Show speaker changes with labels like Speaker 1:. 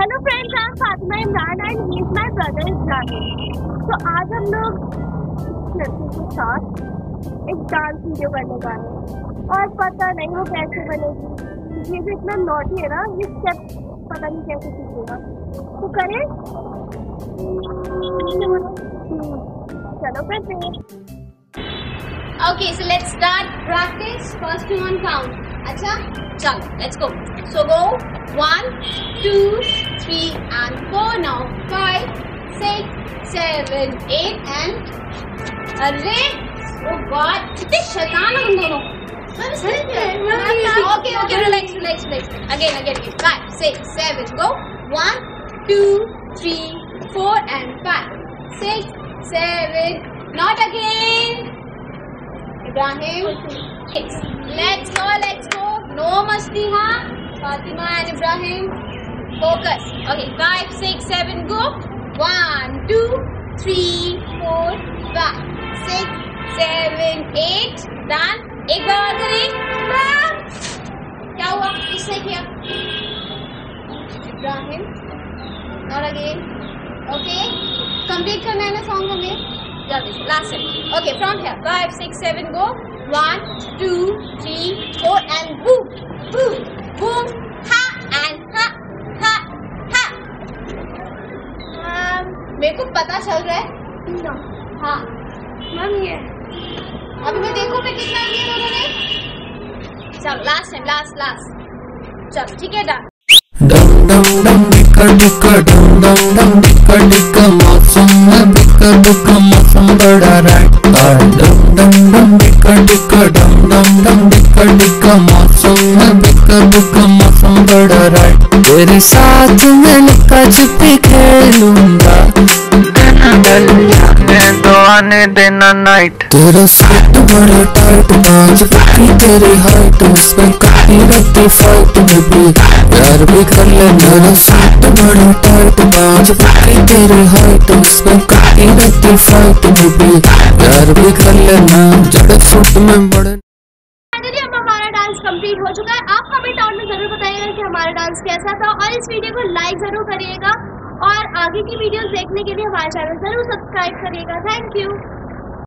Speaker 1: Hello friends I am Fatima Imran and he my brother Ibrahim तो आज हम लोग लड़की के साथ एक डांस वीडियो करने जा रहे हैं। और पता नहीं वो कैसे बनेगी। ये जो इतना नॉटी है ना, ये स्टेप पता नहीं कैसे सीखेगा। तो करें। चलो करते हैं
Speaker 2: okay so let's start practice first one count अच्छा चलो let's go so go 1, 2, 3 and 4 now. 5, 6, 7, 8 and... Alright. Oh God. It's a shaitan. I'm still Okay, okay. Relax, relax, relax. Again, again, again. 5, 6, 7. Go. 1, 2, 3, 4 and 5. 6, 7. Not again. Ibrahim. Okay. Let's go, let's go. No musti, huh? Fatima and Ibrahim. Focus. Okay, five, six, seven, go. One, two, three, four, five, six, seven, eight. Done. एक बार और करें क्या हुआ किसने किया इब्राहिम और again okay complete करना है ना सॉन्ग हमें जल्दी last okay from here five six seven go one two को पता चल रहा है? हाँ।
Speaker 1: मैम ये।
Speaker 2: अभी मैं देखूँ मैं कितना उन्होंने चलो लास्ट टाइम लास्ट लास्ट चलो ठीक है डन
Speaker 3: डम डम डम डम डम डम मौसम में मौसम बड़ा राइट डम डम डम डम डम डम डिक्का मौसम में मौसम बड़ा राइट तेरे साथ मैं लुका छुपी खेलूँगा।
Speaker 4: आने देना नाइट
Speaker 3: तेरा सेट बड़ा टाइट बाज पक्की तेरी हाइट उसमें काटी रहती फाइट में भी प्यार भी कर ले मेरा सेट बड़ा टाइट बाज पक्की तेरी हाइट उसमें काटी रहती फाइट में भी प्यार भी कर लेना जड़ फुट में बड़े
Speaker 1: डांस कंप्लीट हो चुका है। आप कमेंट डाउन में ज़रूर बताइएगा कि हमारा डांस कैसा था और इस वीडियो को लाइक ज़रूर करिएगा। और आगे की वीडियोस देखने के लिए हमारे चैनल ज़रूर सब्सक्राइब करिएगा। Thank you.